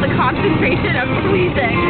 the concentration of squeezing.